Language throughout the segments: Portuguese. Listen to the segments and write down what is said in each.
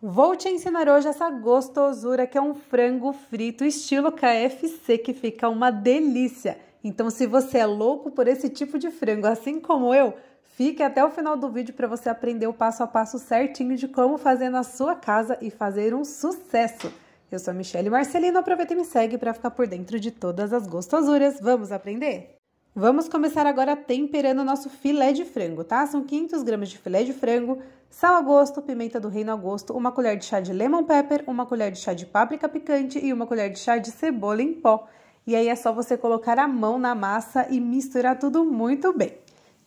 Vou te ensinar hoje essa gostosura que é um frango frito estilo KFC que fica uma delícia. Então, se você é louco por esse tipo de frango, assim como eu, fique até o final do vídeo para você aprender o passo a passo certinho de como fazer na sua casa e fazer um sucesso. Eu sou a Michelle Marcelino, aproveita e me segue para ficar por dentro de todas as gostosuras. Vamos aprender? Vamos começar agora temperando o nosso filé de frango, tá? São 500 gramas de filé de frango, sal a gosto, pimenta do reino a gosto, uma colher de chá de lemon pepper, uma colher de chá de páprica picante e uma colher de chá de cebola em pó. E aí é só você colocar a mão na massa e misturar tudo muito bem.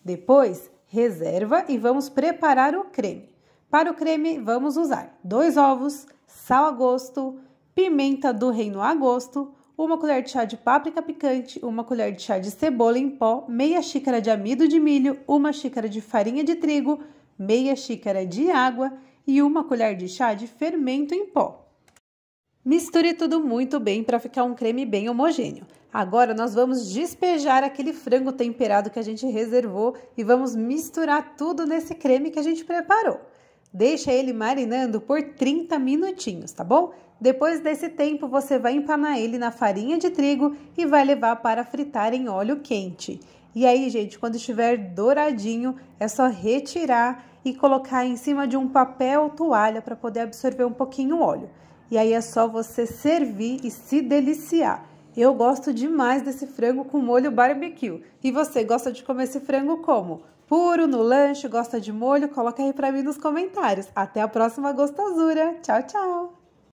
Depois, reserva e vamos preparar o creme. Para o creme, vamos usar dois ovos, sal a gosto, pimenta do reino a gosto, uma colher de chá de páprica picante, uma colher de chá de cebola em pó, meia xícara de amido de milho, uma xícara de farinha de trigo, meia xícara de água e uma colher de chá de fermento em pó. Misture tudo muito bem para ficar um creme bem homogêneo. Agora nós vamos despejar aquele frango temperado que a gente reservou e vamos misturar tudo nesse creme que a gente preparou. Deixa ele marinando por 30 minutinhos, tá bom? Depois desse tempo, você vai empanar ele na farinha de trigo e vai levar para fritar em óleo quente. E aí, gente, quando estiver douradinho, é só retirar e colocar em cima de um papel toalha para poder absorver um pouquinho o óleo. E aí é só você servir e se deliciar. Eu gosto demais desse frango com molho barbecue. E você gosta de comer esse frango como? Puro, no lanche, gosta de molho? Coloca aí para mim nos comentários. Até a próxima gostosura. Tchau, tchau!